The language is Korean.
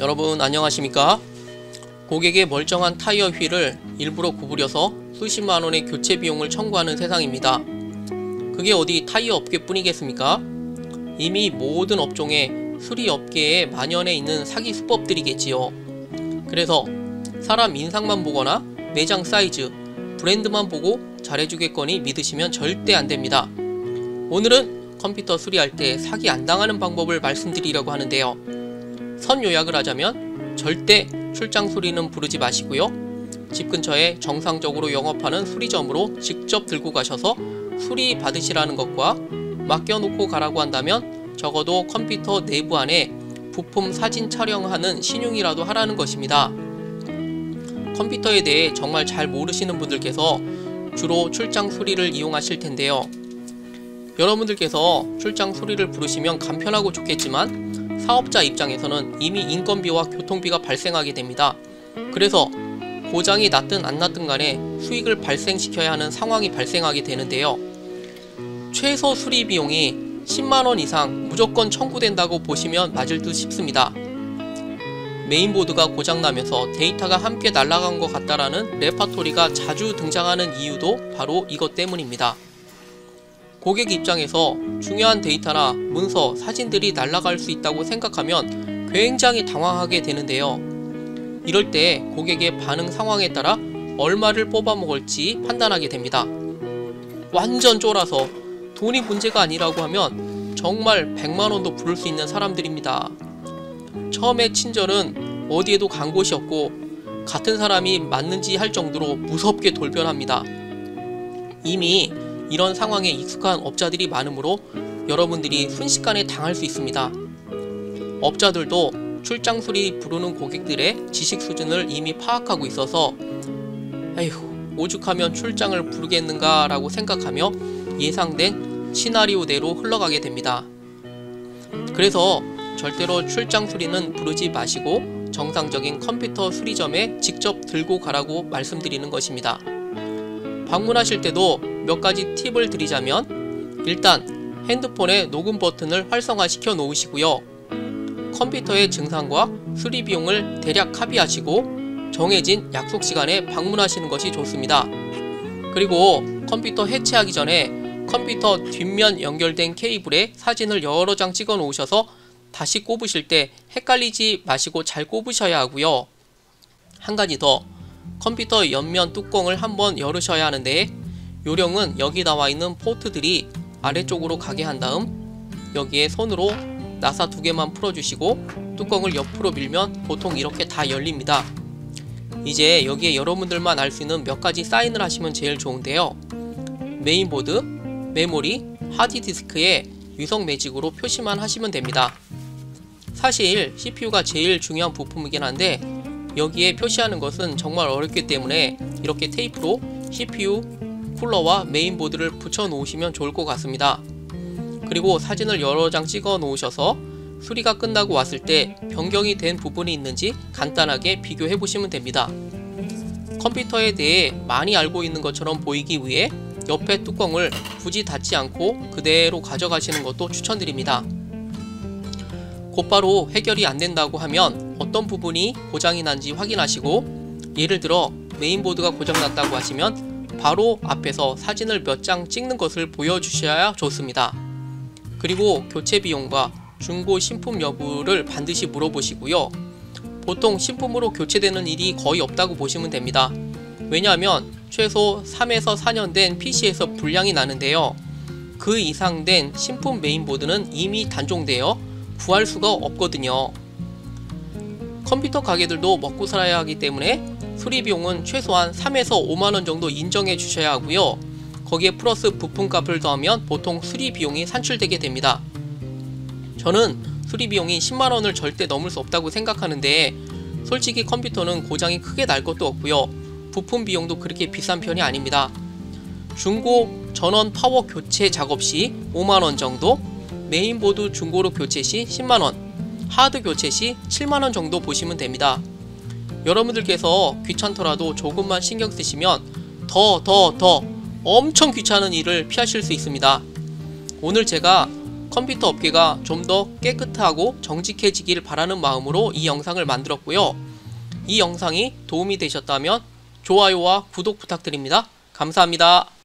여러분 안녕하십니까? 고객의 멀쩡한 타이어 휠을 일부러 구부려서 수십만 원의 교체 비용을 청구하는 세상입니다. 그게 어디 타이어 업계뿐이겠습니까? 이미 모든 업종에 수리 업계에 만연해 있는 사기 수법들이겠지요. 그래서 사람 인상만 보거나 매장 사이즈, 브랜드만 보고 잘해주겠거니 믿으시면 절대 안 됩니다. 오늘은 컴퓨터 수리할 때 사기 안 당하는 방법을 말씀드리려고 하는데요. 선 요약을 하자면 절대 출장 수리는 부르지 마시고요. 집 근처에 정상적으로 영업하는 수리점으로 직접 들고 가셔서 수리 받으시라는 것과 맡겨놓고 가라고 한다면 적어도 컴퓨터 내부 안에 부품 사진 촬영하는 신용이라도 하라는 것입니다. 컴퓨터에 대해 정말 잘 모르시는 분들께서 주로 출장 수리를 이용하실 텐데요. 여러분들께서 출장 수리를 부르시면 간편하고 좋겠지만 사업자 입장에서는 이미 인건비와 교통비가 발생하게 됩니다. 그래서 고장이 났든 안 났든 간에 수익을 발생시켜야 하는 상황이 발생하게 되는데요. 최소 수리 비용이 10만원 이상 무조건 청구된다고 보시면 맞을 듯 싶습니다. 메인보드가 고장나면서 데이터가 함께 날아간 것 같다라는 레파토리가 자주 등장하는 이유도 바로 이것 때문입니다. 고객 입장에서 중요한 데이터나 문서, 사진들이 날아갈 수 있다고 생각하면 굉장히 당황하게 되는데요. 이럴 때 고객의 반응 상황에 따라 얼마를 뽑아 먹을지 판단하게 됩니다. 완전 쫄아서 돈이 문제가 아니라고 하면 정말 100만원도 부를 수 있는 사람들입니다. 처음에 친절은 어디에도 간 곳이 없고 같은 사람이 맞는지 할 정도로 무섭게 돌변합니다. 이미 이런 상황에 익숙한 업자들이 많으므로 여러분들이 순식간에 당할 수 있습니다. 업자들도 출장 수리 부르는 고객들의 지식 수준을 이미 파악하고 있어서 에휴 오죽하면 출장을 부르겠는가 라고 생각하며 예상된 시나리오대로 흘러가게 됩니다. 그래서 절대로 출장 수리는 부르지 마시고 정상적인 컴퓨터 수리점에 직접 들고 가라고 말씀드리는 것입니다. 방문하실 때도 몇 가지 팁을 드리자면 일단 핸드폰에 녹음 버튼을 활성화시켜 놓으시고요. 컴퓨터의 증상과 수리 비용을 대략 합의하시고 정해진 약속 시간에 방문하시는 것이 좋습니다. 그리고 컴퓨터 해체하기 전에 컴퓨터 뒷면 연결된 케이블에 사진을 여러 장 찍어 놓으셔서 다시 꼽으실 때 헷갈리지 마시고 잘 꼽으셔야 하고요. 한 가지 더 컴퓨터 옆면 뚜껑을 한번 열으셔야 하는데 요령은 여기 나와 있는 포트들이 아래쪽으로 가게 한 다음 여기에 손으로 나사 두 개만 풀어주시고 뚜껑을 옆으로 밀면 보통 이렇게 다 열립니다. 이제 여기에 여러분들만 알 수 있는 몇 가지 사인을 하시면 제일 좋은데요. 메인보드, 메모리, 하드디스크에 유성 매직으로 표시만 하시면 됩니다. 사실 CPU가 제일 중요한 부품이긴 한데 여기에 표시하는 것은 정말 어렵기 때문에 이렇게 테이프로 CPU, 쿨러와 메인보드를 붙여 놓으시면 좋을 것 같습니다. 그리고 사진을 여러 장 찍어 놓으셔서 수리가 끝나고 왔을 때 변경이 된 부분이 있는지 간단하게 비교해 보시면 됩니다. 컴퓨터에 대해 많이 알고 있는 것처럼 보이기 위해 옆에 뚜껑을 굳이 닫지 않고 그대로 가져가시는 것도 추천드립니다. 곧바로 해결이 안 된다고 하면 어떤 부분이 고장이 난지 확인하시고 예를 들어 메인보드가 고장났다고 하시면 바로 앞에서 사진을 몇 장 찍는 것을 보여주셔야 좋습니다. 그리고 교체 비용과 중고 신품 여부를 반드시 물어보시고요. 보통 신품으로 교체되는 일이 거의 없다고 보시면 됩니다. 왜냐하면 최소 3에서 4년 된 PC에서 불량이 나는데요. 그 이상 된 신품 메인보드는 이미 단종되어 구할 수가 없거든요. 컴퓨터 가게들도 먹고 살아야 하기 때문에 수리 비용은 최소한 3에서 5만원 정도 인정해 주셔야 하고요. 거기에 플러스 부품값을 더하면 보통 수리 비용이 산출되게 됩니다. 저는 수리 비용이 10만원을 절대 넘을 수 없다고 생각하는데 솔직히 컴퓨터는 고장이 크게 날 것도 없고요. 부품 비용도 그렇게 비싼 편이 아닙니다. 중고 전원 파워 교체 작업 시 5만원 정도, 메인보드 중고로 교체 시 10만원, 하드 교체 시 7만원 정도 보시면 됩니다. 여러분들께서 귀찮더라도 조금만 신경 쓰시면 더 더 더 엄청 귀찮은 일을 피하실 수 있습니다. 오늘 제가 컴퓨터 업계가 좀 더 깨끗하고 정직해지길 바라는 마음으로 이 영상을 만들었고요. 이 영상이 도움이 되셨다면 좋아요와 구독 부탁드립니다. 감사합니다.